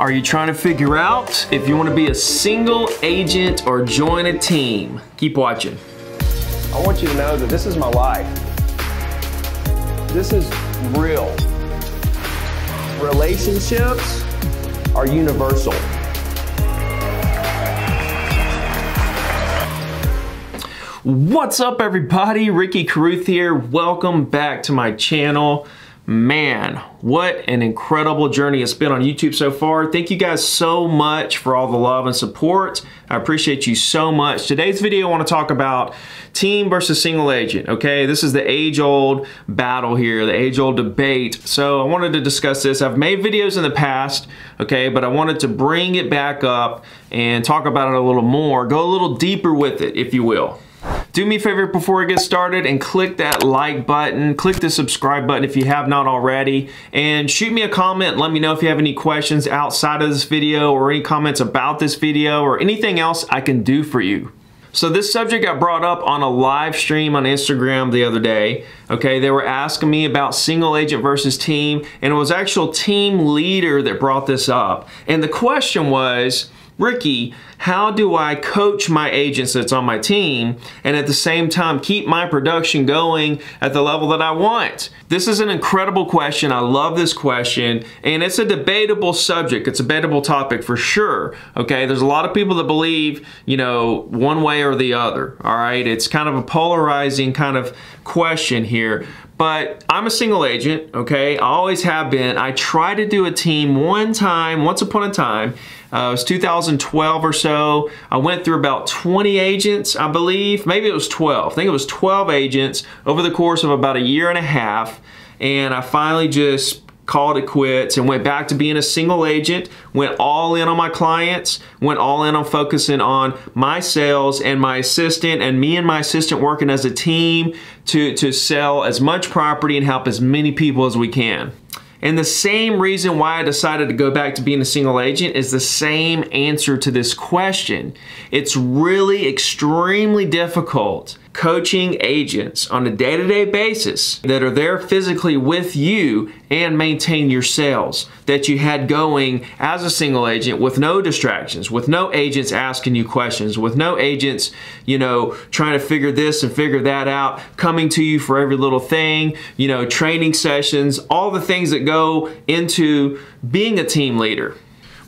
Are you trying to figure out if you want to be a single agent or join a team? Keep watching. I want you to know that this is my life. This is real. Relationships are universal. What's up everybody? Ricky Carruth here. Welcome back to my channel. Man, what an incredible journey it's been on YouTube so far. Thank you guys so much for all the love and support. I appreciate you so much. Today's video I want to talk about team versus single agent, okay? This is the age-old battle here, the age-old debate. So I wanted to discuss this. I've made videos in the past, okay, but I wanted to bring it back up and talk about it a little more, go a little deeper with it, if you will. Do me a favor before I get started and click that like button, click the subscribe button if you have not already, and shoot me a comment. Let me know if you have any questions outside of this video or any comments about this video or anything else I can do for you. So this subject got brought up on a live stream on Instagram the other day. Okay, they were asking me about single agent versus team, and it was actual team leader that brought this up. And the question was, Ricky, how do I coach my agents that's on my team and at the same time keep my production going at the level that I want? This is an incredible question. I love this question and it's a debatable subject. It's a debatable topic for sure. Okay, there's a lot of people that believe, you know, one way or the other. All right, it's kind of a polarizing kind of question here but I'm a single agent, okay? I always have been. I try to do a team one time, once upon a time, uh, it was 2012 or so. I went through about 20 agents, I believe. Maybe it was 12. I think it was 12 agents over the course of about a year and a half. And I finally just called it quits and went back to being a single agent, went all in on my clients, went all in on focusing on my sales and my assistant and me and my assistant working as a team to, to sell as much property and help as many people as we can. And the same reason why I decided to go back to being a single agent is the same answer to this question. It's really extremely difficult coaching agents on a day-to-day basis that are there physically with you and maintain your sales that you had going as a single agent with no distractions, with no agents asking you questions, with no agents, you know, trying to figure this and figure that out, coming to you for every little thing, you know, training sessions, all the things that go into being a team leader.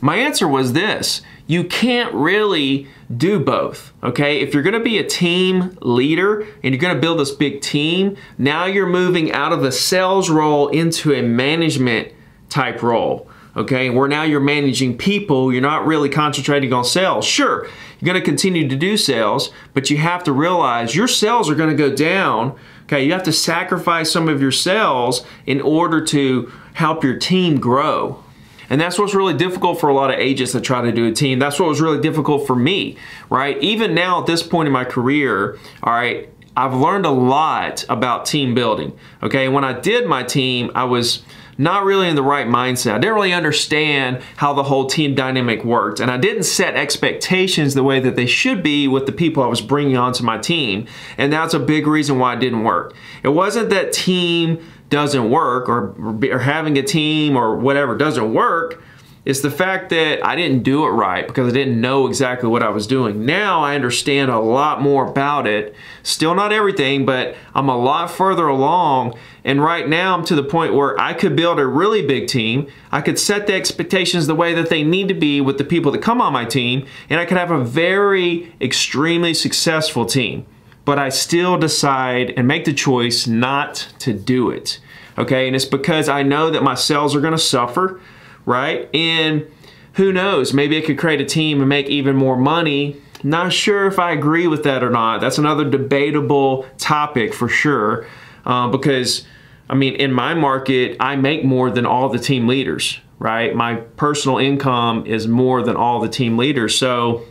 My answer was this, you can't really do both, okay? If you're gonna be a team leader and you're gonna build this big team, now you're moving out of the sales role into a management type role, okay? Where now you're managing people, you're not really concentrating on sales. Sure, you're gonna continue to do sales, but you have to realize your sales are gonna go down, okay? You have to sacrifice some of your sales in order to help your team grow, and that's what's really difficult for a lot of agents that try to do a team. That's what was really difficult for me, right? Even now at this point in my career, all right, I've learned a lot about team building. Okay, when I did my team, I was not really in the right mindset. I didn't really understand how the whole team dynamic worked, and I didn't set expectations the way that they should be with the people I was bringing onto my team, and that's a big reason why it didn't work. It wasn't that team doesn't work or, or having a team or whatever doesn't work. It's the fact that I didn't do it right because I didn't know exactly what I was doing. Now I understand a lot more about it. Still not everything, but I'm a lot further along. And right now I'm to the point where I could build a really big team. I could set the expectations the way that they need to be with the people that come on my team. And I could have a very extremely successful team. But I still decide and make the choice not to do it okay? And it's because I know that my sales are gonna suffer, right? And who knows, maybe I could create a team and make even more money. Not sure if I agree with that or not. That's another debatable topic for sure, uh, because I mean, in my market, I make more than all the team leaders, right? My personal income is more than all the team leaders. So,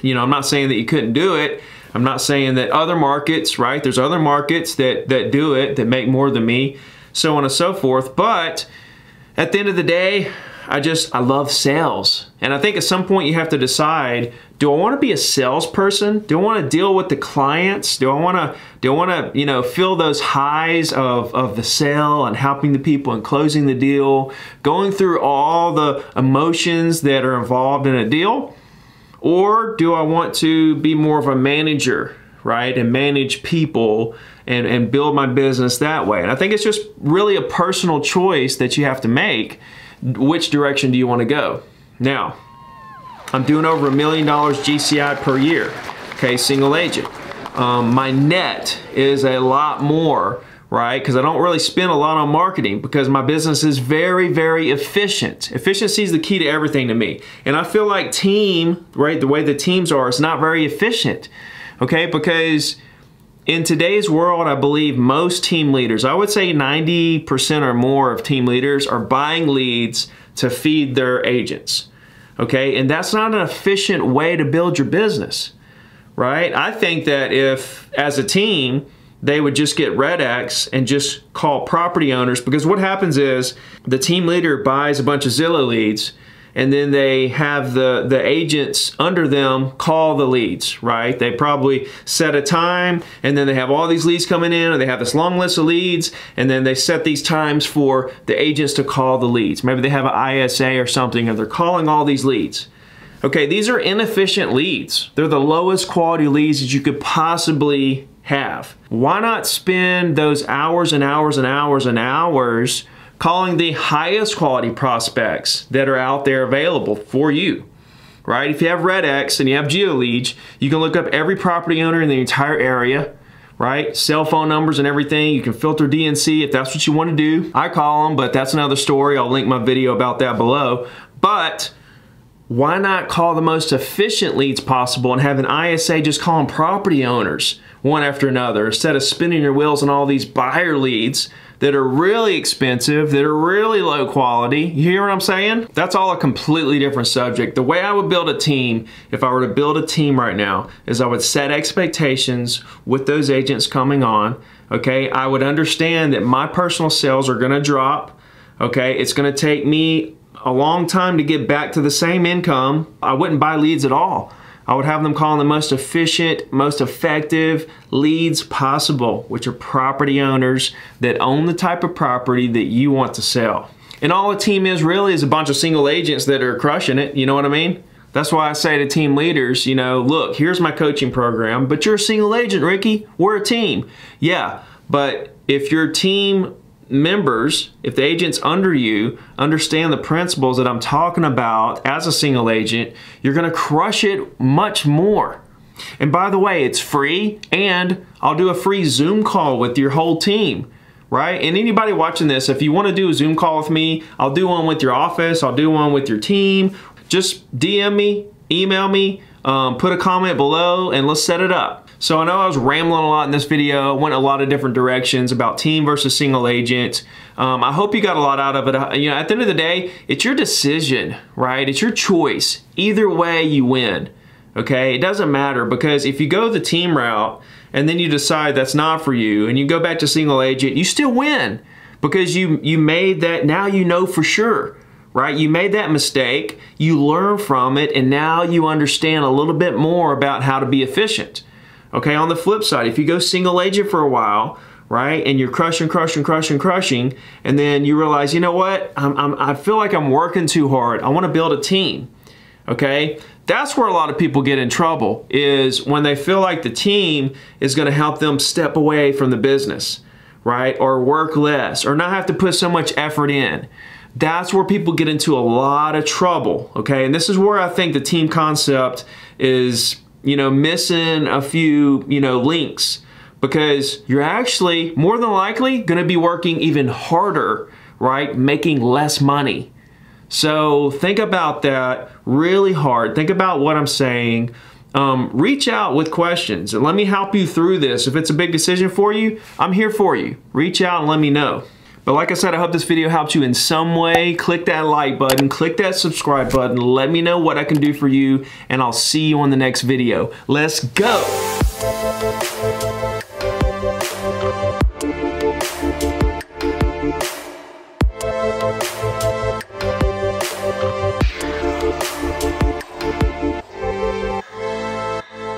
you know, I'm not saying that you couldn't do it. I'm not saying that other markets, right? There's other markets that, that do it, that make more than me, so on and so forth. But at the end of the day, I just, I love sales. And I think at some point you have to decide, do I want to be a salesperson? Do I want to deal with the clients? Do I want to, do I want to, you know, feel those highs of, of the sale and helping the people and closing the deal, going through all the emotions that are involved in a deal? Or do I want to be more of a manager, right? And manage people and, and build my business that way. And I think it's just really a personal choice that you have to make which direction do you want to go? Now, I'm doing over a million dollars GCI per year, okay, single agent. Um, my net is a lot more, right? Because I don't really spend a lot on marketing because my business is very, very efficient. Efficiency is the key to everything to me. And I feel like team, right, the way the teams are, it's not very efficient, okay? Because in today's world, I believe most team leaders, I would say 90% or more of team leaders are buying leads to feed their agents. Okay, and that's not an efficient way to build your business, right? I think that if, as a team, they would just get REDX and just call property owners because what happens is the team leader buys a bunch of Zillow leads and then they have the, the agents under them call the leads, right? They probably set a time and then they have all these leads coming in and they have this long list of leads and then they set these times for the agents to call the leads. Maybe they have an ISA or something and they're calling all these leads. Okay, these are inefficient leads. They're the lowest quality leads that you could possibly have. Why not spend those hours and hours and hours and hours calling the highest quality prospects that are out there available for you. Right? If you have REDX and you have GeoLead, you can look up every property owner in the entire area, right? Cell phone numbers and everything. You can filter DNC if that's what you want to do. I call them, but that's another story. I'll link my video about that below. But why not call the most efficient leads possible and have an ISA just calling property owners one after another instead of spinning your wheels on all these buyer leads that are really expensive, that are really low quality. You hear what I'm saying? That's all a completely different subject. The way I would build a team, if I were to build a team right now, is I would set expectations with those agents coming on. Okay, I would understand that my personal sales are gonna drop. Okay, it's gonna take me a long time to get back to the same income. I wouldn't buy leads at all. I would have them calling the most efficient, most effective leads possible, which are property owners that own the type of property that you want to sell. And all a team is really is a bunch of single agents that are crushing it, you know what I mean? That's why I say to team leaders, you know, look, here's my coaching program, but you're a single agent, Ricky. We're a team. Yeah, but if your team members, if the agents under you understand the principles that I'm talking about as a single agent, you're going to crush it much more. And by the way, it's free and I'll do a free Zoom call with your whole team, right? And anybody watching this, if you want to do a Zoom call with me, I'll do one with your office, I'll do one with your team. Just DM me, email me, um, put a comment below and let's set it up. So I know I was rambling a lot in this video, went a lot of different directions about team versus single agent. Um, I hope you got a lot out of it. Uh, you know, at the end of the day, it's your decision, right? It's your choice. Either way, you win. Okay, it doesn't matter because if you go the team route and then you decide that's not for you and you go back to single agent, you still win because you you made that. Now you know for sure right? You made that mistake, you learn from it, and now you understand a little bit more about how to be efficient. Okay, on the flip side, if you go single agent for a while, right, and you're crushing, crushing, crushing, crushing, and then you realize, you know what, I'm, I'm, I feel like I'm working too hard. I want to build a team. Okay, that's where a lot of people get in trouble is when they feel like the team is going to help them step away from the business, right, or work less, or not have to put so much effort in that's where people get into a lot of trouble okay and this is where i think the team concept is you know, missing a few, you know, links because you're actually more than likely going to be working even harder, right? Making less money. So think about that really hard. Think about what I'm saying. Um, reach out with questions and let me help you through this. If it's a big decision for you, I'm here for you. Reach out and let me know. But like I said, I hope this video helped you in some way. Click that like button, click that subscribe button. Let me know what I can do for you, and I'll see you on the next video. Let's go.